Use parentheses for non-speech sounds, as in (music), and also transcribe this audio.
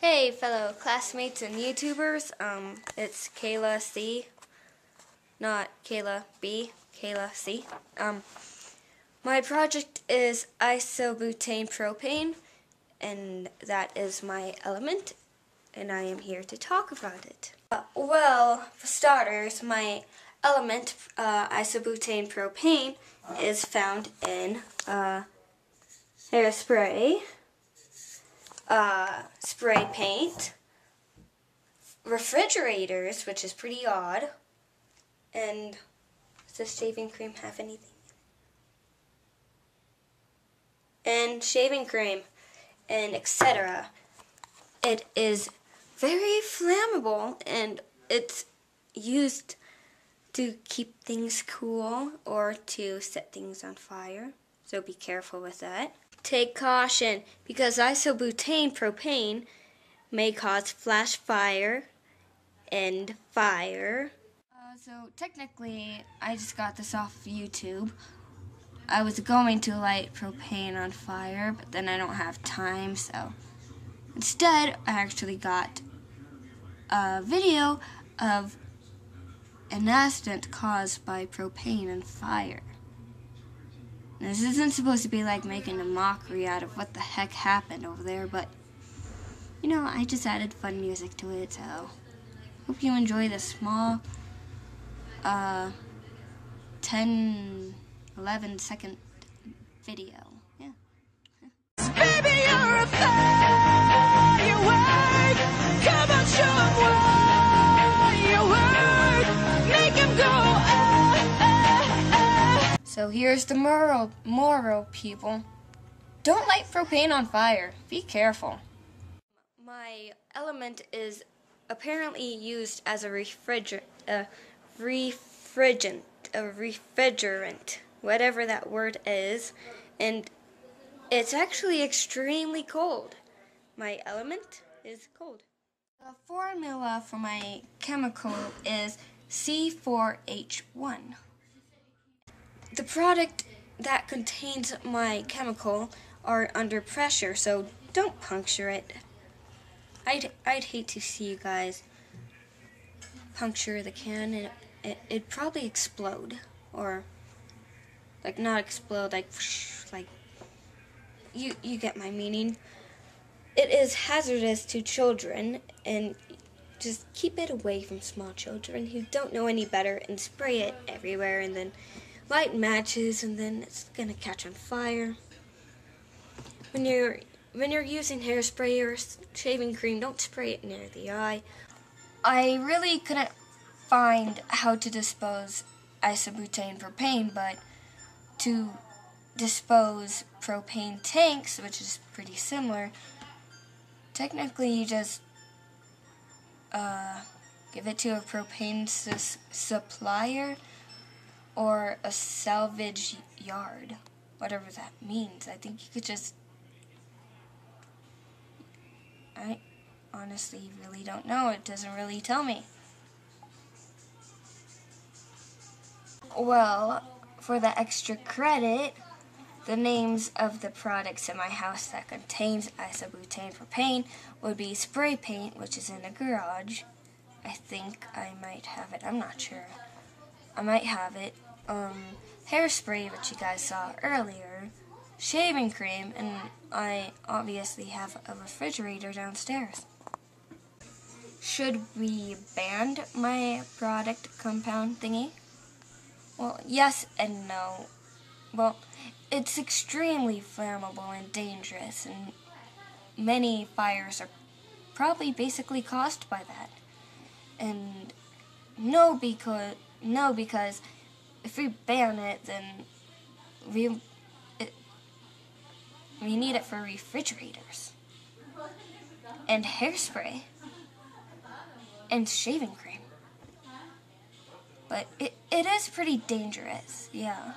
Hey, fellow classmates and YouTubers. Um, it's Kayla C. Not Kayla B. Kayla C. Um, my project is isobutane propane, and that is my element, and I am here to talk about it. Uh, well, for starters, my element, uh, isobutane propane, is found in uh, hairspray uh, spray paint, refrigerators, which is pretty odd, and does shaving cream have anything? And shaving cream, and etc. It is very flammable, and it's used to keep things cool or to set things on fire. So be careful with that. Take caution because isobutane propane may cause flash fire and fire. Uh, so technically, I just got this off of YouTube. I was going to light propane on fire, but then I don't have time, so instead, I actually got a video of an accident caused by propane and fire. This isn't supposed to be like making a mockery out of what the heck happened over there, but you know, I just added fun music to it, so hope you enjoy the small uh 10 11 second video. So here's the moral, moral people. Don't light propane on fire. Be careful. My element is apparently used as a refriger a refrigerant, a refrigerant, whatever that word is, and it's actually extremely cold. My element is cold. The formula for my chemical is C4H1 the product that contains my chemical are under pressure, so don't puncture it. I'd, I'd hate to see you guys puncture the can and it, it'd probably explode. Or, like, not explode, like, (laughs) like, you, you get my meaning. It is hazardous to children, and just keep it away from small children who don't know any better and spray it everywhere and then light matches and then it's gonna catch on fire. When you're when you're using hairspray or shaving cream, don't spray it near the eye. I really couldn't find how to dispose isobutane propane, but to dispose propane tanks, which is pretty similar, technically you just uh, give it to a propane supplier or a salvage yard, whatever that means. I think you could just. I honestly really don't know. It doesn't really tell me. Well, for the extra credit, the names of the products in my house that contains isobutane for propane would be spray paint, which is in the garage. I think I might have it. I'm not sure. I might have it um, hairspray, which you guys saw earlier, shaving cream, and I obviously have a refrigerator downstairs. Should we ban my product compound thingy? Well, yes and no. Well, it's extremely flammable and dangerous, and many fires are probably basically caused by that. And no, because no, because if we ban it, then we it, we need it for refrigerators and hairspray and shaving cream. But it, it is pretty dangerous, yeah.